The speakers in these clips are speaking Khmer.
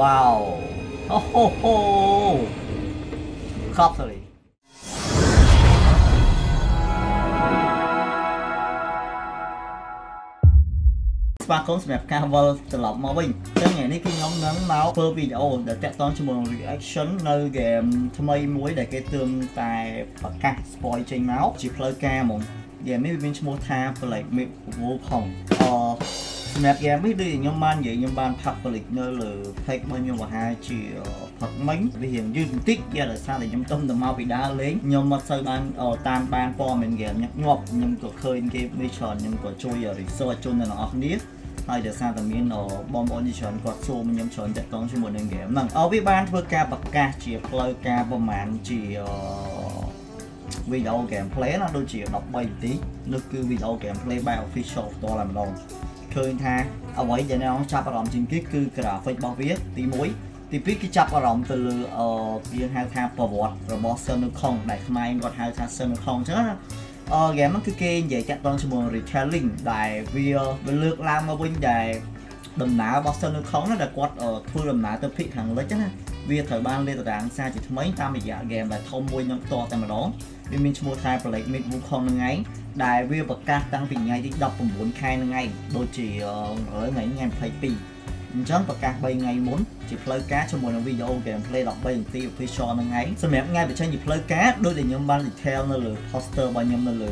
Wow អូហូហូខប់ទៅស្វាគមន៍សម្រាប់ការវិលត្រឡប់មកវិញអញ្ចឹងថ្ងៃនេះគឺខ្ញុំនឹងមកធ្វើវីដេអូដែលតាក់ទងជាមួយ reaction នៅ game ថ្មីមួយដែលគេទើបតែប្រកាស spoil ចេញមកជាផ្លូវការហ្មង game នេះវាមានឈ្មោះថា Black Myth Wukong អ សម្រាប់ game នេះដូចខ្ញុំបាននិយាយខ្ញុំបាន public នៅលើ page របស់ខ្ញុំប្រហែលជាផឹកមិញវារៀងយឺតបន្តិចគេដោយសារតែខ្ញុំទុំទៅមកពីដើរលេងខ្ញុំមិនសូវបានតាមបានព័ត៌មាន game ញាប់ញាប់ខ្ញុំក៏ឃើញគេមានច្រើនខ្ញុំក៏ជួយ research ជូនដល់អ្នកនរគ្នាហើយដោយសារតែមានបងប្អូនជាច្រើនគាត់សួរខ្ញុំច្រើនតាក់ទងជាមួយនឹង game ហ្នឹងអវាបានធ្វើការប្រកាសជាផ្លូវការប្រហែលជាវីដេអូ gameplay ណាដូចជា13នាទីនោះគឺវីដេអូ gameplay បែប official ផ្ទាល់តែម្ដង ឃើញថាអ្វីដែលអ្នកចាប់អារម្មណ៍ជាងគេគឺ graphic របស់វាទី1ទី2គឺចាប់អារម្មណ៍ទៅលើអឺយើងហៅថាប្រវត្តិរបស់ Sun Wukong ដែលខ្មែរគាត់ហៅថា Sun Wukong អញ្ចឹងណាអឺ game ហ្នឹងគឺគេនិយាយតាក់ទងជាមួយ retelling ដែលវាវាលើកឡើងមកវិញដែលដំណើររបស់ Sun Wukong ណាដែលគាត់ធ្វើដំណើរទៅភាគខាងលិចណាវាត្រូវបានលេខតារាងសារជាថ្មីតាមរយៈ game ដែលធំមួយនឹងតតែម្ដងវាមានឈ្មោះថា Blade Myth Wukong នឹងឯង ដែលវាប្រកាសតាំងពីថ្ងៃទី19ខែនឹងឯងដូចជាថ្ងៃថ្ងៃ22អញ្ចឹងប្រកាស3ថ្ងៃមុនជាផ្លូវការជាមួយនឹងវីដេអូ gameplay 13នាទី official ហ្នឹងឯងសម្រាប់ថ្ងៃបញ្ចេញជាផ្លូវការដូចដែលខ្ញុំបាន detail នៅលើ poster របស់ខ្ញុំនៅលើ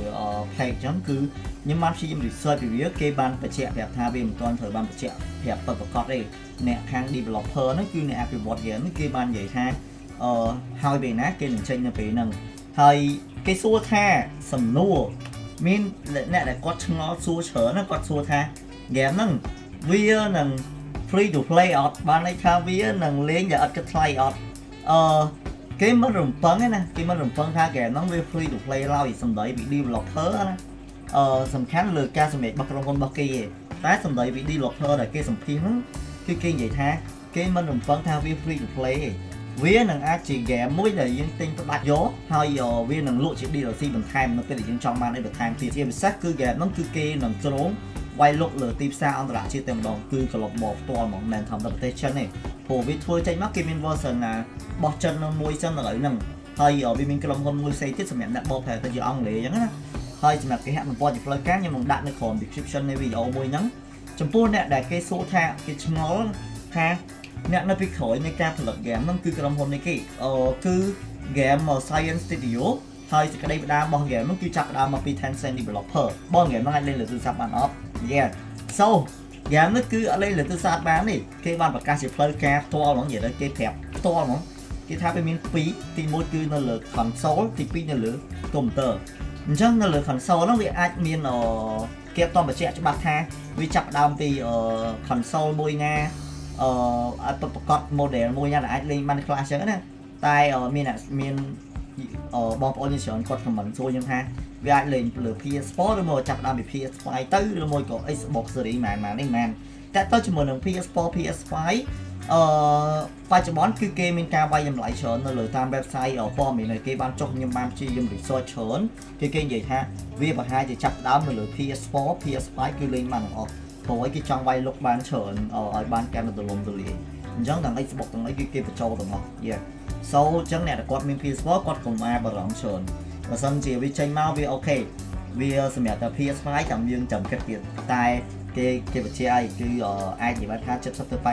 page អញ្ចឹងគឺខ្ញុំបានព្យាយាម research ពីវាគេបានបញ្ជាក់ប្រាប់ថាវាមិនទាន់ត្រូវបានបញ្ជាក់ប្រាប់ពិតប្រាកដទេអ្នកខាង developer ហ្នឹងគឺអ្នកអភិវឌ្ឍ game នេះគេបាននិយាយថាអឺហើយពេលណាគេនឹងចេញនៅពេលហ្នឹងហើយគេសួរថាសំណួរ មានអ្នកដែលគាត់ឆ្ងល់សួរច្រើនណាគាត់សួរថា game ហ្នឹងវានឹង free to play អត់បានន័យថាវានឹងលេងដែលអត់គិតថ្លៃអត់អឺគេមិនរំពឹងទេណាគេមិនរំពឹងថាហ្គេមហ្នឹងវា free to play ឡើយសំដីពី developer ណាអឺសំខាន់លើការសម្រេចរបស់ក្រុមហ៊ុនរបស់គេទេតែសំដីពី developer ដែលគេសម្ភាសហ្នឹងគឺគេនិយាយថាគេមិនរំពឹងថាវា free to play ទេ វានឹងអាចជា game មួយដែលយើងទិញផ្ដាច់យកហើយវានឹងលក់ជា DLC បន្ថែមនៅពេលដែលយើងចង់បានអីបន្ថែមទៀតជាពិសេសគឺ game ហ្នឹងគឺគេនឹងគ្រោងវាយលុកលើទីផ្សារអន្តរជាតិតែម្ដងគឺក្លុបមកផ្ទាល់ហ្មងមិនធម្មតាប្រទេសចិនទេព្រោះវាធ្វើចេញមកគេមាន version ណាបោះចិននៅមួយសិនឥឡូវហ្នឹងហើយវាមានក្រុមហ៊ុនមួយផ្សេងទៀតសម្រាប់អ្នកបោះប្រែទៅជាអង់គ្លេសអញ្ចឹងណាហើយសម្រាប់គេហាក់បំពត់ជាផ្លូវការខ្ញុំនឹងដាក់នៅក្រោម description នៃវីដេអូមួយហ្នឹងចំពោះអ្នកដែលគេសួរថាគេឆ្ងល់ថា អ្នកនៅពីក្រោយនៃការផលិត game ហ្នឹងគឺក្រុមហ៊ុននេះគេអឺគឺ Game Science Studio ហើយសេចក្តីផ្ដាំរបស់ game ហ្នឹងគឺចាប់ផ្ដើមមកពី Tencent Developer បង game ហ្នឹងអាចលេងលើទូរស័ព្ទបានអត់ Yeah so យ៉ាងនេះគឺអត់លេងលើទូរស័ព្ទបានទេគេបានប្រកាសជាផ្លូវការផ្ទាល់ហ្មងនិយាយទៅគេប្រាប់ផ្ទាល់ហ្មងគេថាវាមាន2ទី1គឺនៅលើ console ទី2នៅលើ computer អញ្ចឹងនៅលើ console ហ្នឹងវាអាចមានអគេអត់តបញ្ជាក់ច្បាស់ថាវាចាប់ដើមពី console មួយណា អឺអាចប្រកប model មួយណាដែលអាចលេងបានខ្លះចឹងណាតែមានមានបងប្អូនយើងច្រើនគាត់ comment សួរខ្ញុំថាវាអាចលេងលើ PS4 ឬមកចាប់ដើមពី PS5 ទៅឬមួយក៏ Xbox Series ម៉ែម៉ែនេះម៉ែតែទៅជាមួយនឹង PS4 PS5 អឺបច្ចុប្បន្នគឺគេមានការវាយតម្លៃច្រើននៅលើតាម website ព័ត៌មានគេបានចុះខ្ញុំបានព្យាយាម research ច្រើនគេគេនិយាយថាវាប្រហែលជាចាប់ដើមនៅលើ PS4 PS5 គឺលេងបានទាំងអស់ ព្រោះគេចង់វាយលុកបានច្រើនឲ្យបានកាន់ទៅលំទូលាយអញ្ចឹងទាំង Xbox ទាំងអីគឺគេបញ្ចូលទាំងអស់ yeah so អញ្ចឹងអ្នកដែលគាត់មាន PS4 គាត់កុំអាបារម្ភច្រើនបើសិនជាវាចេញមកវាអូខេវាសម្រាប់តែ PS5 ចាំយើងចាំគិតទៀតតែគេគេបញ្ជាឲ្យគឺអាចនិយាយថា70ទៅ80%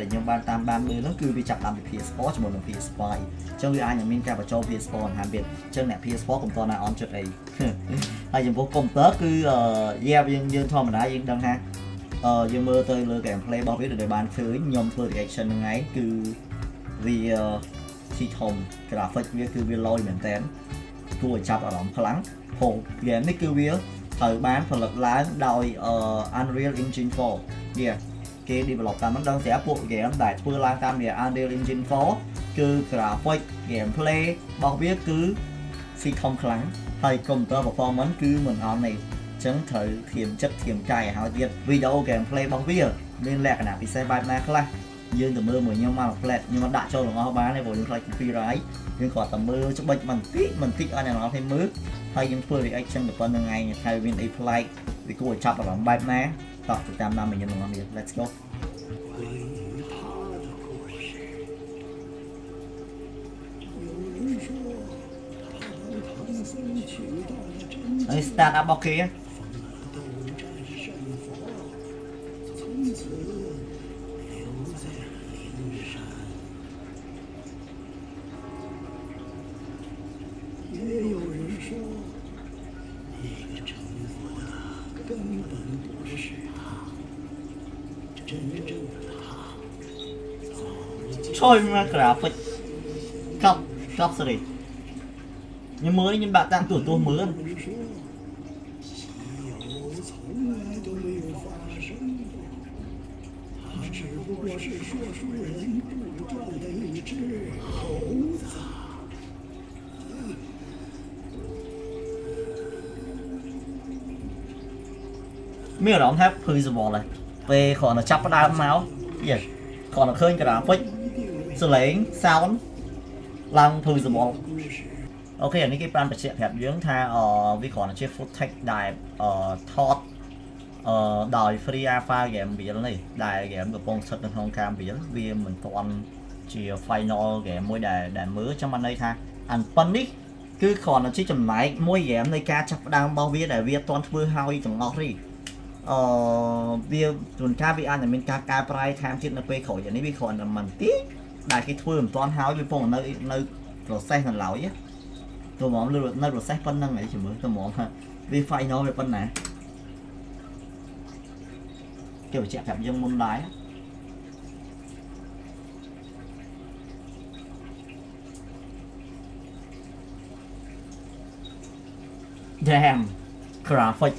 ដែលខ្ញុំបានតាមបានមើលហ្នឹងគឺវាចាប់តាមពី PS4 ជាមួយនឹង PS5 អញ្ចឹងវាអាចនឹងមានការបញ្ចូល PS4 បន្ថែមទៀតអញ្ចឹងអ្នក PS4 កុំតណាអន់ចិត្តអីហើយចំពោះកុំព្យូទ័រគឺយ៉ាយើងយើងធម្មតាយើងដឹងថាអឺ យើងមើលទៅលើ gameplay របស់វាដែលបានឃើញខ្ញុំធ្វើ reaction ហ្នឹងឯងគឺវាស៊ីធំ graphic វាគឺវាលយមែនតើគួរឲ្យចាប់អារម្មណ៍ខ្លាំងព្រោះ game នេះគឺវាត្រូវបានផលិតឡើងដោយ Unreal Engine 4វាគេ develop តាមហ្នឹងដឹងស្រាប់ពួក game ដែលធ្វើឡើងតាមរយៈ Unreal Engine 4គឺ graphic gameplay របស់វាគឺស៊ីធំខ្លាំងហើយ computer performance គឺមិនអន់ទេចឹ ងត្រូវធៀមចិត្តធៀមកាយឲ្យហើយទៀតវីដេអូ gameplay របស់វាមានលក្ខណៈពិសេសបែបណាខ្លះយើងទៅមើលមួយខ្ញុំមក flat ខ្ញុំមកដាក់ចូលរងាស់បានទេព្រោះខ្ញុំខ្លាច copyright យើងគាត់តែមើលច្បិចបន្តិចបន្តិចឲ្យអ្នកនរគ្នាមើលហើយខ្ញុំធ្វើ reaction ទៅប៉ុណ្្នឹងឯងថាមានអីប្លែកវាគួរឲ្យចាប់អារម្មណ៍បែបណាតោះតាមតាមខ្ញុំទាំងអស់គ្នា let's go ហើយ start up របស់គេ choi Choimer Graphic Cup Cup Series như mới, nhưng bạn đang tuổi tôi mới. Hơn Mình ở đó không hẹp hư rồi bỏ lại Về khỏi nó chắp vào đá máu. Yes គាត់ឃើញក្រាហ្វិក សលេង sound ឡើងភឺសវល់អូខេអានេះគេបានបញ្ជាក់ប្រាប់យើងថាអឺវាគ្រាន់តែជា footage ដែលអឺថតអឺដោយ free alpha game build នេះដែល game កំពុងស្ថិតនៅក្នុងការ build វាមិនទាន់ជា final game មួយដែលដែលមើលចាំបានន័យថាអានប៉ុននេះគឺគ្រាន់តែជាចំណែកមួយ game នៃការចាប់ផ្ដើមរបស់វាដែលវាអត់ទាន់ធ្វើឲ្យទាំងអស់ទេអឺវាជួនកាលវាអាចតែមានការកែប្រែថែមទៀតនៅពេលក្រោយអានេះវាគ្រាន់តែមិនតិច ដែលគេធ្វើមិនទាន់ហើយវាពងនៅនៅ process នៅឡើយណាទៅហ្មងលើនៅ process ប៉ុណ្្នឹងហើយជំរឿទៅហ្មងថាវា final វាប៉ុណ្ណាគេបញ្ជាក់ប្រាប់យើងមុនដែរ Damn graphic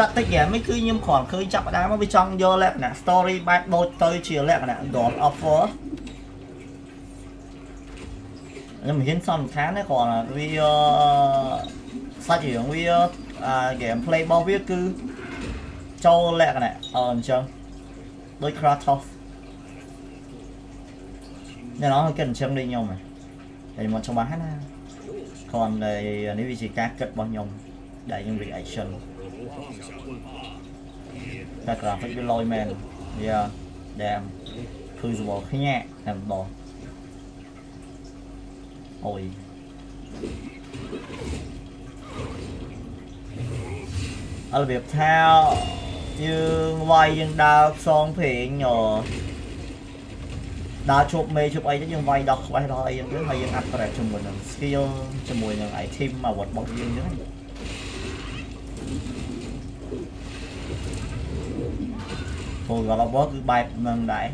តាក់តិចហ្គេមនេះគឺខ្ញុំគ្រាន់ឃើញចាប់ផ្ដើមមកវាចង់យកលក្ខណៈ story បែបដូចទៅជាលក្ខណៈ God of War ខ្ញុំមិនហ៊ានសន្និដ្ឋានទេគ្រាន់តែវាសាច់រឿងវាអា gameplay របស់វាគឺចូលលក្ខណៈអអញ្ចឹងដូច Kratos អ្នកនរគិតអញ្ចឹងដូចខ្ញុំហ៎តែខ្ញុំមិនច្បាស់ណាគ្រាន់តែនេះវាជាការគិតរបស់ខ្ញុំដែលខ្ញុំ reaction តែ graphic វាលយមែនវាដែលគឺសវល់ខ្ញាក់តែម្ដងអូយអល់របៀបថាយើងវាយយើងដើរផ្សងព្រេងអដើរជប់មេជប់អីទៅយើងវាយដល់ខ្វេះដល់អីហ្នឹងទៅហើយយើង upgrade ជាមួយនឹង skill ជាមួយនឹង item អាវុធរបស់យើងអញ្ចឹ ង Full God of War គឺបែបនឹងដែរ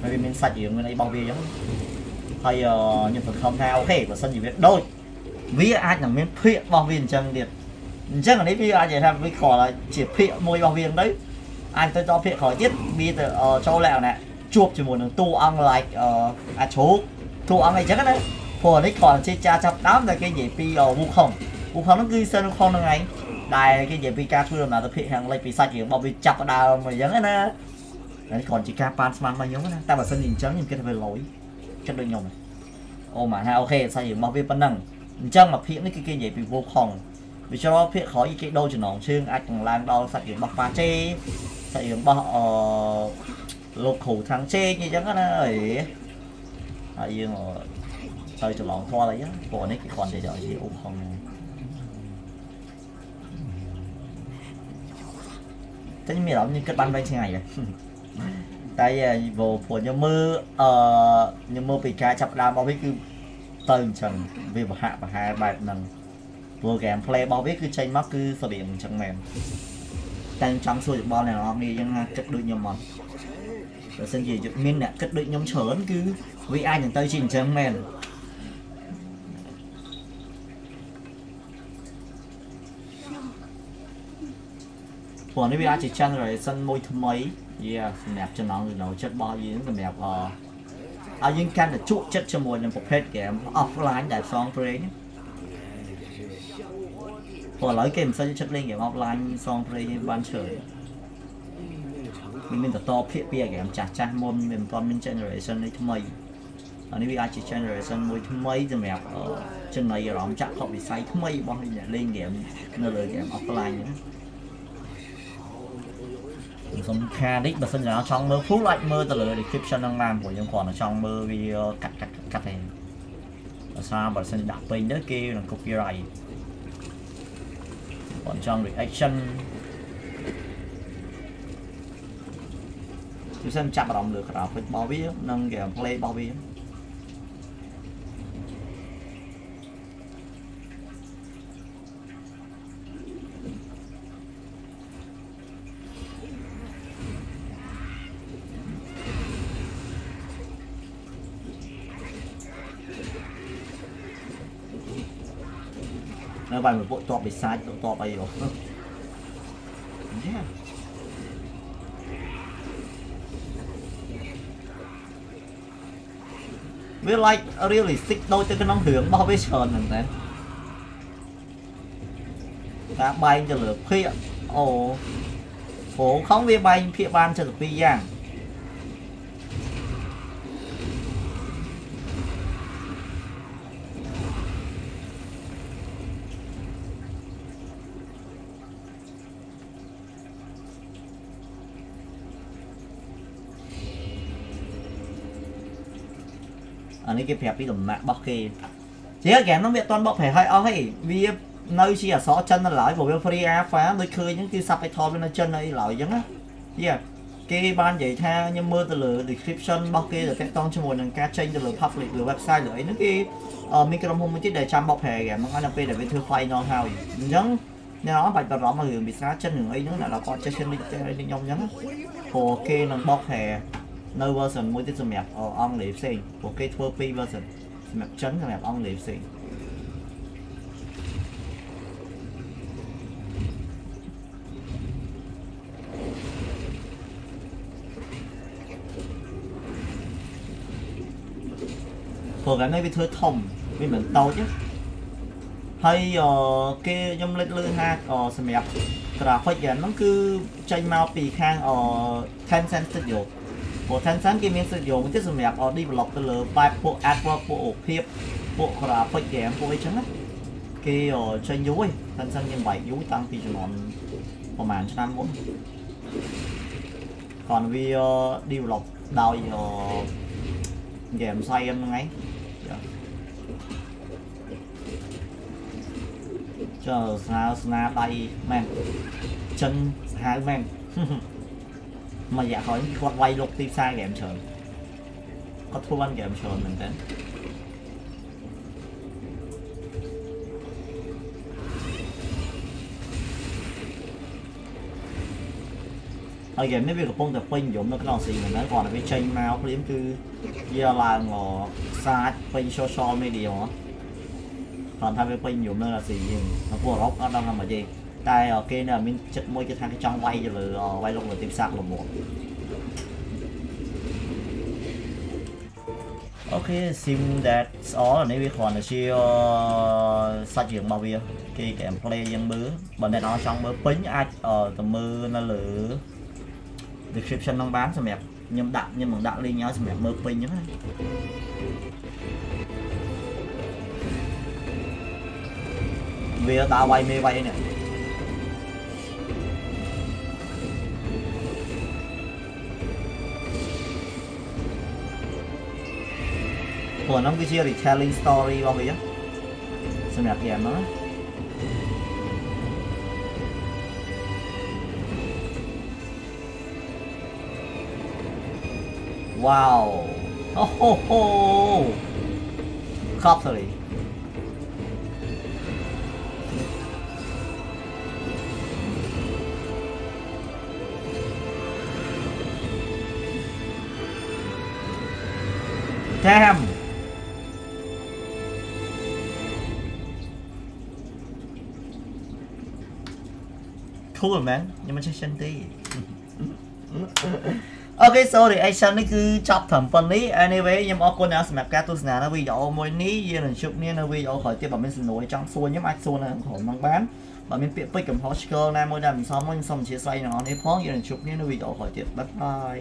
ហើយវាមានសាច់រឿងមានអីរបស់វាអញ្ចឹងហើយខ្ញុំសង្ឃឹមថាអូខេបើសិនជាវាដូចវាអាចនឹងមានភាករបស់វាអញ្ចឹងទៀតអញ្ចឹងអានេះវាអាចនិយាយថាវាគ្រាន់តែជាភាកមួយរបស់វាទៅអាចទៅដល់ភាកក្រោយទៀតវាទៅចូលលក្ខណៈជួបជាមួយនឹងតួអង្គ like អាជ្រូកតួអង្គអីចឹងណាព្រោះនេះគ្រាន់តែជាចាចាប់ដើមតែគេនិយាយពីវូខុងវូខុងហ្នឹងគឺសិនវូខុងហ្នឹងឯង ដែលគេនិយាយពីការធ្វើដំណើរទៅភាគខាងលិចពីសាច់រឿងរបស់វាចាប់ផ្ដើមអញ្ចឹងណានេះគ្រាន់ជាការប៉ានស្មានរបស់ខ្ញុំណាតែបើសិនជាអញ្ចឹងខ្ញុំគិតថាវាលយគិតដូចខ្ញុំអូម៉ាថាអូខេសាច់រឿងរបស់វាប៉ុណ្ណឹងអញ្ចឹងមកភាគនេះគឺគេនិយាយពីវូខុងវាច្រកភាគក្រោយគេដូរចំណងជើងអាចនឹងឡើងដល់សាច់រឿងរបស់ប៉ាជេសាច់រឿងរបស់អឺលោកគ្រូខាងជេអញ្ចឹងណាអីហើយយើងទៅច្រឡងធွာអីហ្នឹងព្រោះនេះគេគ្រាន់តែយកជាអូខុងតែខ្ញុំមានអារម្មណ៍ខ្ញុំគិតបានវែងឆ្ងាយហើយតែព្រោះព្រោះខ្ញុំមើលអឺខ្ញុំមើលពីការចាប់ផ្ដើមរបស់វាគឺទៅអញ្ចឹងវាបហាក់បហាបែបហ្នឹងព្រោះ game play របស់វាគឺចេញមកគឺស្រៀងអញ្ចឹងមែនតែខ្ញុំចង់សួរយោបល់អ្នកនរគ្នាអញ្ចឹងថាគិតដូចខ្ញុំអត់បើសិនជាមានអ្នកគិតដូចខ្ញុំច្រើនគឺវាអាចនឹងទៅជាអញ្ចឹងមែន ព្រោះនេះវាអាចជា generation មួយថ្មីយេសម្រាប់ចំណងចំណូលចិត្តរបស់យើងសម្រាប់អឲ្យយើងកាន់តែជក់ចិត្តជាមួយនឹងប្រភេទ game offline ដែលផ្សងព្រេងព្រោះឥឡូវគេមិនសូវចិត្តលេង game offline ផ្សងព្រេងទេបានឈើមានមានតតភាគពី game ចាស់ចាស់មុនមានមិនទាន់មាន generation នេះថ្មីអានេះវាអាចជា generation មួយថ្មីសម្រាប់ចំណៃអារម្មណ៍ចាក់ខុសវិស័យថ្មីរបស់អ្នកលេង game នៅលើ game offline ហ្នឹង សំខាន់នេះបើសិនជាចង់មើល full អាចមើលទៅលើ description ហ្នឹងបានព្រោះយើងគ្រាន់តែចង់មើលវាកាត់កាត់កាត់ទេបើស្អាបើសិនដាក់ពេញទៅគេនឹង copyright គាត់ចង់ reaction គឺសិនចាប់អារម្មណ៍លើ graphic របស់វានិង gameplay របស់វា នៅបាយមួយពួកតបបិសាចតបអីហ៎យ៉ាវា like realistic ដូចទៅក្នុងរឿងរបស់វាច្រើនមែនតើការបែងទៅលើភាគអូព្រោះខំវាបែងភាគបាន72យ៉ាងអា នេះគេប្រាប់ពីដំណាក់របស់គេជាហ្គេមហ្នឹងវាអត់ទាន់បកប្រែឲ្យអស់ទេវានៅជាអក្សរចិននៅឡើយព្រោះវា free alpha ដូចឃើញហ្នឹងគឺ subtitle វានៅចិនអីឡើយអញ្ចឹងណាយេគេបាននិយាយថាខ្ញុំមើលទៅលើ description របស់គេទៅតាក់ទងជាមួយនឹងការចេញទៅលើ public លើ website លើអីហ្នឹងគេមានក្រុមហ៊ុនមួយទៀតដែលចាំបកប្រែហ្គេមហ្នឹងឲ្យនៅពេលដែលវាធ្វើ final ហើយអញ្ចឹងអ្នកនរបាច់បារម្ភមករឿងភាសាចិនរឿងអីហ្នឹងអ្នកនរគាត់ចេះចិនដូចខ្ញុំអញ្ចឹងព្រោះគេនឹងបកប្រែ នៅ version មួយទៀតសម្រាប់អង់គ្លេសផ្សេងព្រោះគេធ្វើពីរ version សម្រាប់ចិនសម្រាប់អង់គ្លេសផ្សេងព្រោះកាលនេះវាធ្វើធំវាមិនតូចទេហើយគេខ្ញុំលេចលើថាសម្រាប់ graphic ហ្នឹងគឺចេញមកពីខាង Tencent Studio ព្រោះ Tencent គេមាន studio មួយទៀតសម្រាប់ develop ទៅលើបែបពួក artwork ពួករូបភាពពួក graphic game ពួកអីចឹងណាគេចេញយូរហើយ Tencent គេបែកយូរតាំងពីចំនួនប្រហែលឆ្នាំមុន còn វា develop ដោយ game science ហ្នឹងឯងចុះស្នាស្នាដៃមែនចិនសាហាវមែន មួយរយៈក្រោយគាត់វាយលុកទីផ្សារហ្គេមច្រើនគាត់ធ្វើបានហ្គេមច្រើនមែនតើហើយហ្គេមនេះវាកំពុងតែពេញនិយមនៅក្នុងអាស៊ីមែនតើគាត់តែវាចេញមកព្រាមគឺវាឡើងខ្សាច់ពេញ social media ហ៎គាត់ថាវាពេញនិយមនៅអាស៊ីយើងនៅពួកអឺរ៉ុបអត់ដឹងថាម៉េចទេ តែគេនៅមានចិត្តមួយគេថាគេចង់វាយទៅលើវាយលុកលើទីផ្សារល្មមអូខេ sim that's all នេះវាគ្រាន់តែជាសាច់រឿងរបស់វាគេ gameplay យើងមើលបើអ្នកនរចង់មើលពេញអាចទៅមើលនៅលើ description ហ្នឹងបានសម្រាប់ខ្ញុំដាក់ខ្ញុំនឹងដាក់ link ឲ្យសម្រាប់មើលពេញអញ្ចឹងណាវាដើរវាយមេវាយនេះ ព្រោះហ្នឹងគឺជា retelling story របស់វាសម្រាប់ហ្គេមហ្នឹងវ៉ាវអូហូហូ copy Damn ខធូ រមែនខ្ញុំមិនចេះចិនទេokay so reaction នេះគឺចប់ត្រឹមប៉ុណ្នេះ anyway ខ្ញុំអរគុណណាស់សម្រាប់ការទស្សនានៅវីដេអូមួយនេះយើងនឹងជួបគ្នានៅវីដេអូក្រោយទៀតបើមានសំណួរចង់សួរខ្ញុំអាចសួរនៅក្នុងក្រុមហ្នឹងបានបើមានពាក្យពេចន៍កំហុសឆ្គងណាមួយដែលមិនសមខ្ញុំសូមអធ្យាស្រ័យដល់អ្នកណាផងយើងនឹងជួបគ្នានៅវីដេអូក្រោយទៀត bye bye